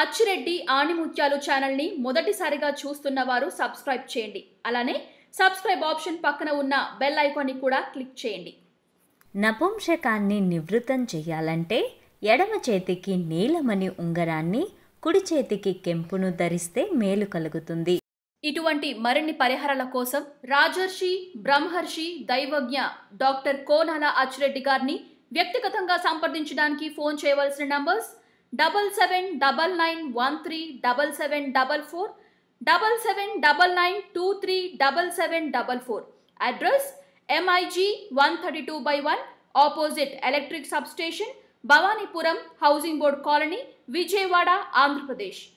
అచ్చిరెడ్డి ఆణిముత్యాలు ఛానల్ని మొదటిసారిగా చూస్తున్న వారు సబ్స్క్రైబ్ చేయండి. అలానే సబ్స్క్రైబ్ ఆప్షన్ పక్కన ఉన్న బెల్ ఐకాన్ని కూడా క్లిక్ చేయండి. నపుంసకాన్ని నివృత్తం చేయాలంటే ఎడమ చేతికి నీలమణి ఉంగరాన్ని కుడి చేతికి కెంపును ధరిస్తే మేలు కలుగుతుంది. ఇటువంటి మరిన్ని పరిహారాల కోసం రాజర్షి బ్రహ్మర్షి దైవజ్ఞ డాక్టర్ కోనాల అచ్చిరెడ్డి గారిని వ్యక్తిగతంగా సంప్రదించడానికి ఫోన్ చేయవలసిన numbers double seven double nine one three double seven double four double seven double nine two three double seven double four. Address MIG 132 by 1 opposite electric substation Bhavanipuram Housing Board Colony Vijayawada Andhra Pradesh.